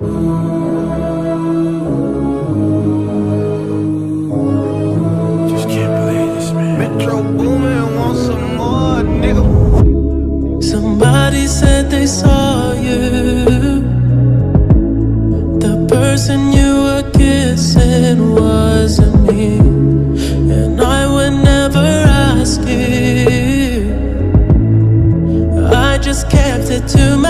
Just can't believe this, man. Metro Boomin want some more, nigga. Somebody said they saw you. The person you were kissing wasn't me. And I would never ask you. I just kept it to myself.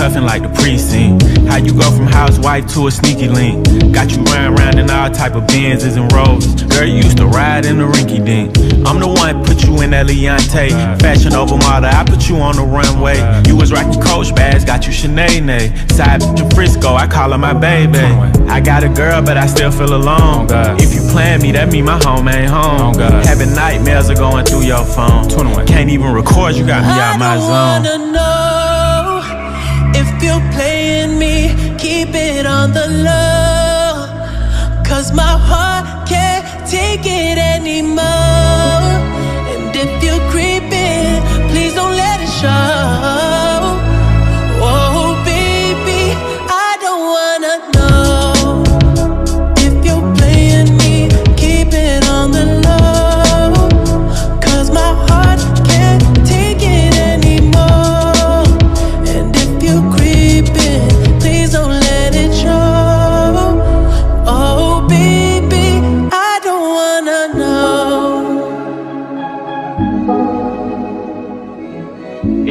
Cuffing like the precinct. How you go from housewife to a sneaky link? Got you running around in all type of Benzes and Rolls. Girl, you used to ride in the rinky dink. I'm the one put you in that Leontay. Fashion over model, I put you on the runway. You was rocking Coach bags, got you Sinead. Side to Frisco, I call her my baby. I got a girl, but I still feel alone. If you plan me, that mean my home ain't home. Having nightmares are going through your phone. Can't even record, you got me out my zone. You're playing me. Keep it on the low. Cause my heart can't take it anymore.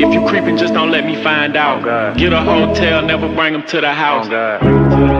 If you creeping, just don't let me find out. Get a hotel, never bring them to the house. Oh,